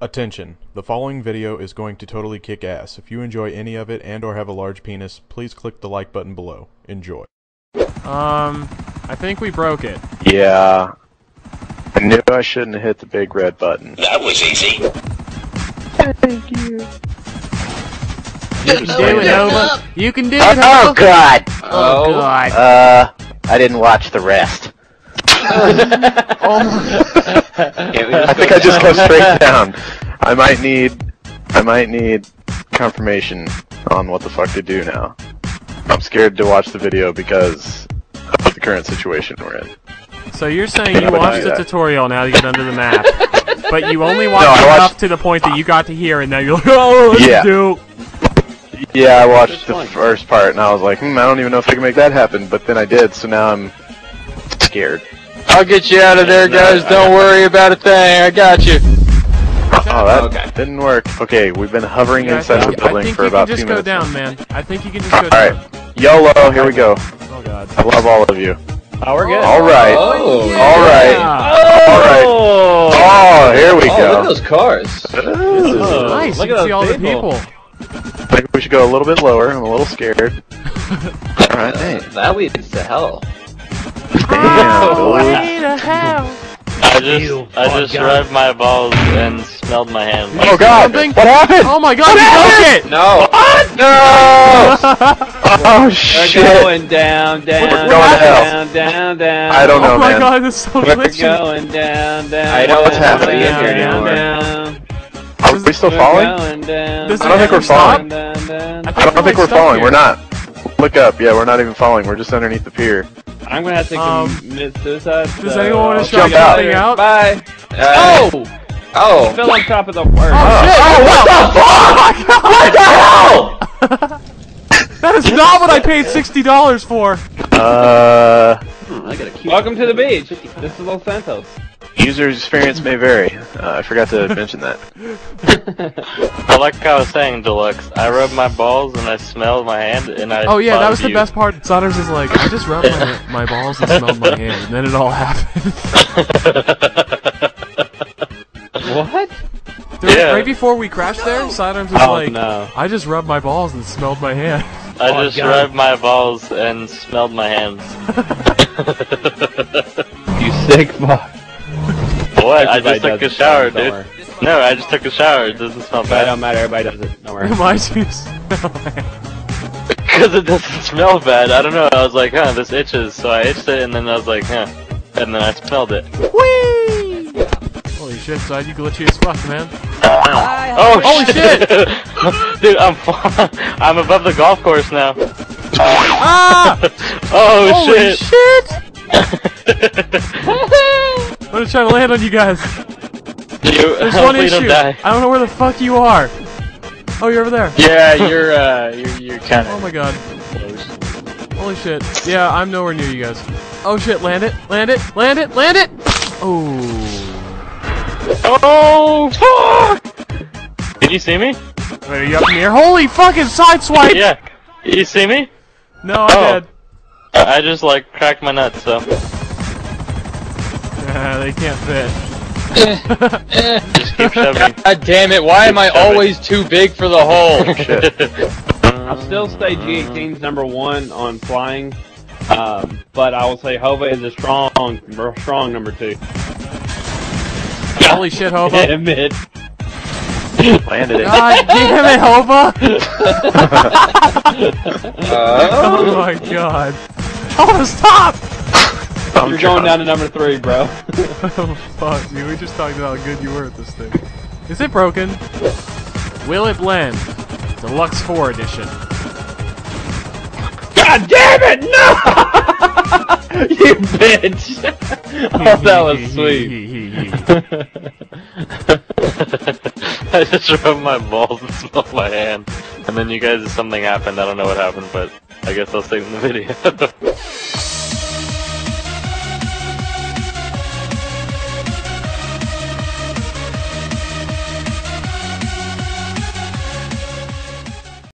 Attention! The following video is going to totally kick ass. If you enjoy any of it and or have a large penis, please click the like button below. Enjoy. Um, I think we broke it. Yeah. I knew I shouldn't have hit the big red button. That was easy. Thank you. You can do it, Nova. You can do it, Oh, God! Oh, God. Uh, I didn't watch the rest. Oh, I think I just go straight down. I might need, I might need confirmation on what the fuck to do now. I'm scared to watch the video because of the current situation we're in. so you're saying you watched the tutorial now to get under the map, but you only watched No, I enough to the point that you got to here, and now you're like, oh, what Yeah. to do? Yeah, I watched the first part and I was like, hmm, I don't even know if I can make that happen, but then I did, so now I'm scared. I'll get you out of there, guys. Don't worry about a thing. I got you. Oh, that Okay. didn't work. Okay, we've been hovering Yeah, inside think, the I building think for you about can just go minutes. down, man. I think you can just go All down. right, YOLO, here we go. Oh, God. I love all of you. Oh, we're good. All right, Oh, all right, Yeah. all right. Oh, here we Oh, go. look at those cars. Ooh. nice. look you at can see those all the people. people. I think we should go a little bit lower. I'm a little scared. all right, hey. That leads to hell. Damn, dude. Way to hell. I just I just rubbed my balls and smelled my hand. Oh God! Something? What happened? Oh my God, you broke it! No. No! Oh shit! We're going down, down, We're going down, down, down. I don't know, oh my man. God, this is so We're glitchy. going down, down. I don't know what's down, happening down, here down, anymore. down. Are we still We're falling? going down, Does I don't think we're falling. down, down, down. I I don't think we're we're falling. here. We're not. Look up. Yeah, we're not even falling. We're just underneath the pier. I'm gonna have to Um, commit suicide. does so anyone wanna try see something later. out? Bye. Uh, oh! Oh! Fell on top of the word. Oh, shit! what the fuck? What the hell? That is not what I paid sixty dollars for. Uh, I got a Welcome to the beach. This is Los Santos. User experience may vary. Uh, I forgot to mention that. But like I was saying, Deluxe, I rubbed my balls and I smelled my hand and I. Oh yeah, that was of the best part. Sodders is like, I just rubbed my, my balls and smelled my hand, and then it all happened. What? There- Yeah. Right before we crashed there, Sodders was Oh, like, no. I just rubbed my balls and smelled my hand. I Oh, just God. rubbed my balls and smelled my hands. You sick fuck. What? I just took a shower, dude. worry. No, I just took a shower. It doesn't smell bad. It don't matter. Everybody does it. Don't worry. Why do you smell my hand? Because it doesn't smell bad. I don't know. I was like, huh, this itches. So I itched it and then I was like, huh. And then I smelled it. Whee! Holy shit, Sod, you glitchy as fuck, man. Oh, Holy shit! Dude, I'm I'm above the golf course now. Ah! Oh Holy shit! shit! I'm gonna try to land on you guys. you There's one issue. don't. I don't know where the fuck you are. Oh, you're over there. Yeah, you're uh, you're you're kind Oh of my god. close. Holy shit. Yeah, I'm nowhere near you guys. Oh shit, land it, land it, land it, land it! Oh. Oh fuck! Did you see me? Wait, are you up in the air? Holy fucking sideswipe! Yeah. You see me? No, I'm Oh. dead. I I just like cracked my nuts. So they can't fit. just keep shoving. God damn it! Why am I Shove always too big for the hole? I'll I'll still stay G18's number one on flying, um, but I will say Hova is a strong, strong number two. Holy shit, Hobo. Admit. Landed it. God damn it, Hoba! Uh, Oh my god. Hoba, stop! You're going down to number three, bro. Oh fuck, dude, we just talked about how good you were at this thing. Is it broken? Will it blend? Deluxe 4 edition. God damn it! No! you bitch! oh, that was sweet. I just rubbed my balls and smelled my hand. And then you guys, something happened. I don't know what happened, but I guess I'll stay in the video.